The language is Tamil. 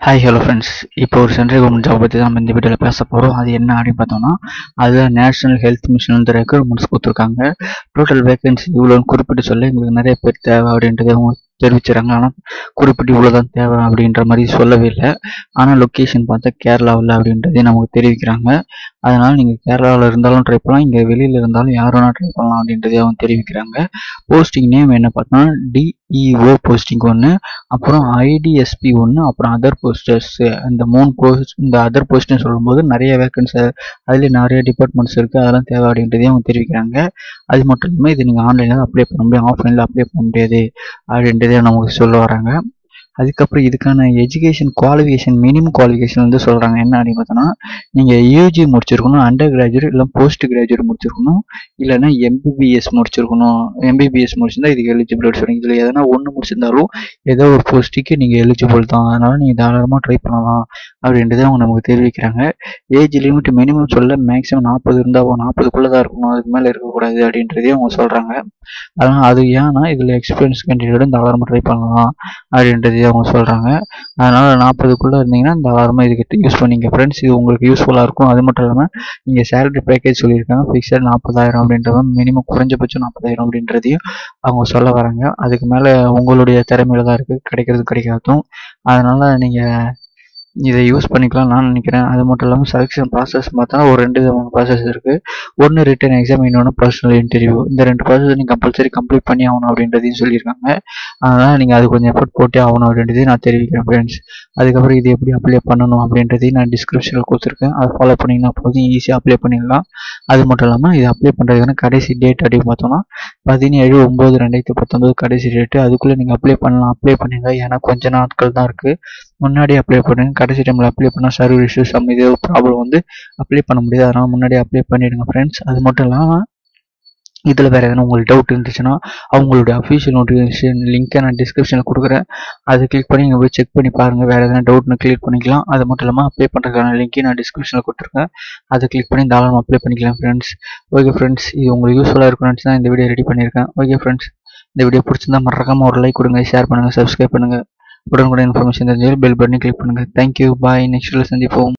ஹாய் ஹலோ ஃப்ரெண்ட்ஸ் இப்போ ஒரு சென்ட்ரல் கவர்மெண்ட் ஜாப் பற்றி தான் நம்ம இந்த வீடியோவில் பேச போகிறோம் அது என்ன அப்படின்னு பார்த்தோம்னா அது நேஷனல் ஹெல்த் மிஷன் வந்து ரெக்ரூட்மெண்ட்ஸ் கொடுத்துருக்காங்க. டோட்டல் வேகன்சி இவ்வளோன்னு குறிப்பிட்டு சொல்ல எங்களுக்கு நிறைய பேர் தேவை அப்படின்றது அவங்க தெரிவிச்சுறாங்க ஆனால் குறிப்பிட்டு இவ்வளோதான் தேவை அப்படின்ற மாதிரி சொல்லவே இல்லை. ஆனால் லொக்கேஷன் பார்த்தா கேரளாவில் அப்படின்றதே நமக்கு தெரிவிக்கிறாங்க. அதனால் நீங்கள் கேரளாவில் இருந்தாலும் ட்ரை பண்ணலாம். இங்கே வெளியில் இருந்தாலும் யார் வேணால் ட்ரை பண்ணலாம் அப்படின்றதே அவங்க தெரிவிக்கிறாங்க. போஸ்டிங் நேம் என்ன பார்த்தோன்னா டிஇஓ போஸ்டிங் ஒன்று அப்புறம் ஐடிஎஸ்பி ஒன்று அப்புறம் அதர் போஸ்டர்ஸ் இந்த மூணு போஸ்ட் இந்த அதர் போஸ்ட்னு சொல்லும்போது நிறைய வேக்கன்சி அதுலேயே நிறைய டிபார்ட்மெண்ட்ஸ் இருக்குது அதெல்லாம் தேவை அப்படின்றதே அவங்க தெரிவிக்கிறாங்க. அது மட்டும் இல்லாமல் இது நீங்கள் ஆன்லைனில் அப்ளை பண்ண முடியும். ஆஃப்லைனில் அப்ளை பண்ண முடியாது இதையும் நமக்கு சொல்ல வராங்க. அதுக்கப்புறம் இதுக்கான எஜுகேஷன் குவாலிஃபிகேஷன் மினிமம் குவாலிஃபிகேஷன் வந்து சொல்கிறாங்க என்ன அப்படின்னு பார்த்தோன்னா நீங்கள் யூஜி முடிச்சிருக்கணும் அண்டர் கிராஜுவேட் இல்லை போஸ்ட் கிராஜுவேட் முடிச்சிருக்கணும் இல்லைன்னா எம்பிபிஎஸ் முடிச்சிருக்கணும். எம்பிபிஎஸ் முடிச்சிருந்தா இதுக்கு எலிஜிபிள் சொல்கிறீங்க இதில் எதனா ஒன்று முடிச்சிருந்தாலும் ஏதோ ஒரு போஸ்ட்டுக்கு நீங்கள் எலிஜிபிள் தான். அதனால் நீங்கள் தாராளமாக ட்ரை பண்ணலாம் அப்படின்றத அவங்க நமக்கு தெரிவிக்கிறாங்க. ஏஜ் லிமிட் மினிமம் சொல்ல மேக்ஸிமம் நாற்பது இருந்தால் நாற்பதுக்குள்ளே தான் இருக்கணும். அதுக்கு மேலே இருக்கக்கூடாது அப்படின்றதையும் அவங்க சொல்கிறாங்க அதனால் அது ஏன்னா இதில் எக்ஸ்பீரியன்ஸ் கேண்டிடேட் தாராளமாக ட்ரை பண்ணலாம் அப்படின்றதே அவங்க சொல்கிறாங்க அதனால் நாற்பதுக்குள்ளே இருந்தீங்கன்னா தாராளமாக இதுக்கிட்ட யூஸ் பண்ணிங்க. ஃப்ரெண்ட்ஸ் இது உங்களுக்கு யூஸ்ஃபுல்லாக இருக்கும். அது மட்டும் இல்லாமல் நீங்கள் சேலரி பேக்கேஜ் சொல்லியிருக்காங்க. ஃபிக்ஸட் நாற்பதாயிரம் அப்படின்றத மினிமம் குறைஞ்சபட்சம் நாற்பதாயிரம் அப்படின்றதையும் அவங்க சொல்ல வராங்க. அதுக்கு மேலே உங்களுடைய திறமையில தான் இருக்குது கிடைக்கிறது கிடைக்காதும். அதனால் நீங்கள் இதை யூஸ் பண்ணிக்கலாம் நான் நினைக்கிறேன். அது மட்டும் இல்லாமல் செலெக்ஷன் ப்ராசஸ் பார்த்தா ஒரு ரெண்டு விதமான ப்ராசஸ் இருக்குது ஒன்று ரிட்டன் எக்ஸாம் இன்னொன்று பர்சனல் இன்டர்வியூ இந்த ரெண்டு ப்ராசஸ் நீங்கள் கம்பல்சரி கம்ப்ளீட் பண்ணி ஆகணும் அப்படின்றதையும் சொல்லியிருக்காங்க. அதனால் நீங்கள் அது கொஞ்சம் எஃபர்ட் போட்டே ஆகணும் அப்படின்றதையும் நான் தெரிவிக்கிறேன் ஃப்ரெண்ட்ஸ் அதுக்கப்புறம் இது எப்படி அப்ளை பண்ணணும் அப்படின்றதையும் நான் டிஸ்கிரிப்ஷனில் கொடுத்துருக்கேன். அதை ஃபாலோ பண்ணிங்கன்னா போதும் ஈஸியாக அப்ளை பண்ணிடலாம். அது மட்டும் இல்லாமல் இது அப்ளை பண்ணுறதுக்கான கடைசி டேட் அப்படின்னு பார்த்தோம்னா பதினேழு ஒம்பது ரெண்டாயிரத்தி பத்தொம்பது கடைசி டேட்டு அதுக்குள்ளே நீங்கள் அப்ளை பண்ணலாம். அப்ளை பண்ணுங்க ஏன்னா கொஞ்ச நாட்கள் தான் இருக்குது முன்னாடி அப்ளை பண்ணுங்க. கடைசி டைமில் அப்ளை பண்ணால் சர்வர் இஷ்யூஸ் நம்ம இதே ப்ராப்ளம் வந்து அப்ளை பண்ண முடியாது. அதனால் முன்னாடி அப்ளை பண்ணிவிடுங்க ஃப்ரெண்ட்ஸ் அது மட்டும் இல்லாமல் இதில் வேறு எதனா உங்களுக்கு டவுட் இருந்துச்சுன்னா அவங்களோட அஃபிஷியல் நோட்டிஃபிகேஷன் லிங்க்கை நான் டிஸ்கிரிப்ஷனில் கொடுக்குறேன். அதை கிளிக் பண்ணி நீங்கள் போய் செக் பண்ணி பாருங்கள் வேறு எதனா டவுட்னு கிளியர் பண்ணிக்கலாம். அது மட்டும் இல்லாமல் அப்ளை பண்ணுறதுக்கான லிங்க்கையும் நான் டிஸ்கிரிப்ஷனில் கொடுத்துருக்கேன். அதை கிளிக் பண்ணி தாராளமாக அப்ளை பண்ணிக்கலாம் ஃப்ரெண்ட்ஸ் ஓகே ஃப்ரெண்ட்ஸ் இது உங்களுக்கு யூஸ்ஃபுல்லாக இருக்கும்னு தான் இந்த வீடியோ ரெடி பண்ணியிருக்கேன். ஓகே ஃப்ரெண்ட்ஸ் இந்த வீடியோ பிடிச்சிருந்தா மறக்காமல் ஒரு லைக் கொடுங்க ஷேர் பண்ணுங்கள் சப்ஸ்கிரைப் பண்ணுங்கள் உடனுக்குடன் இன்ஃபர்மேஷன் தெரிஞ்சால் பெல் பட்டனை கிளிக் பண்ணுங்கள் தேங்க்யூ பாய் நெக்ஸ்ட்டில் சந்திப்போம்